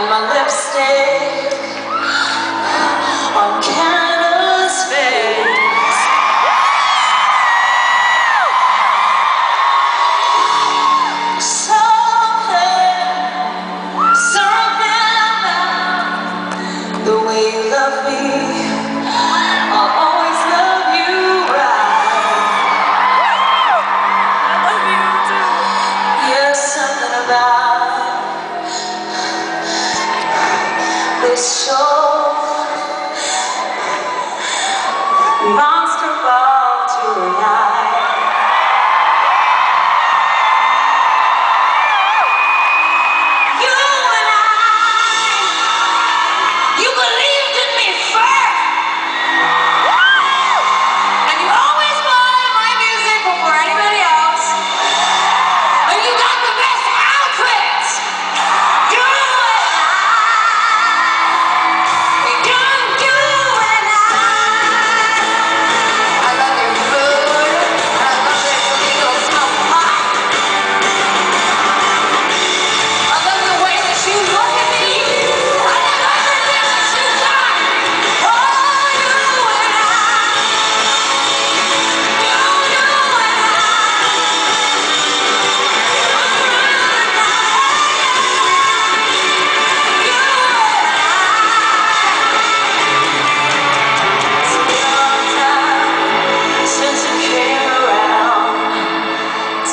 and my shore.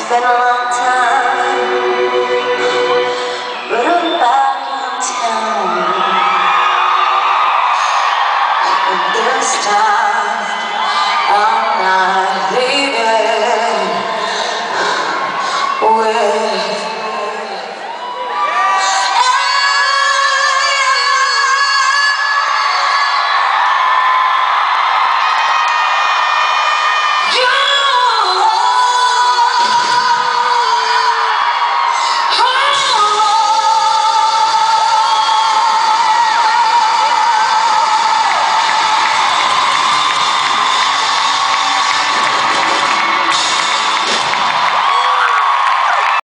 been a long time, but I'm back in town, and this time.